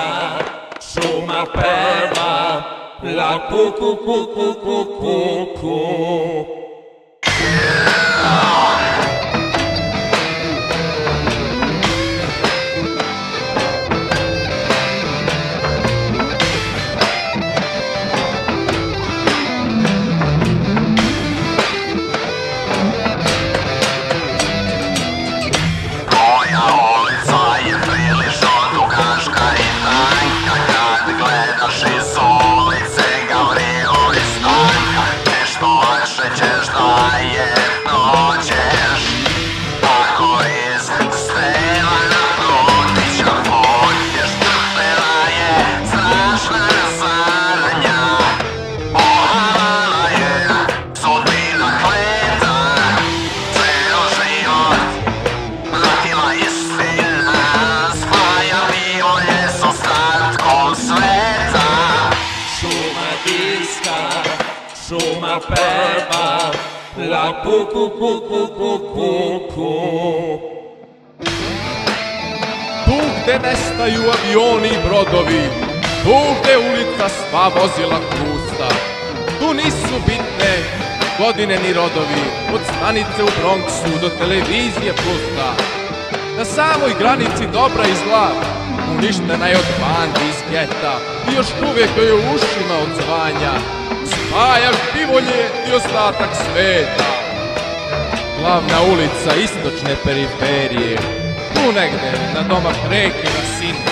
diska, šuma peva, la kuku kuku kuku kuku. Diska, šuma peva, la kuku kuku kuku kuku. Tu gde nestaju avioni i brodovi, tu gde ulica sva vozila pusta, tu nisu bitne godine ni rodovi, od stanice u Bronxu do televizije pusta. Na samoj granici dobra i zla, uništena je od bandi iz geta i još uvijek joj u ušima od zvanja. Spajaš bivolje i ostatak sveta. Glavna ulica istočne periferije, tu negde na domak reke na Sindi.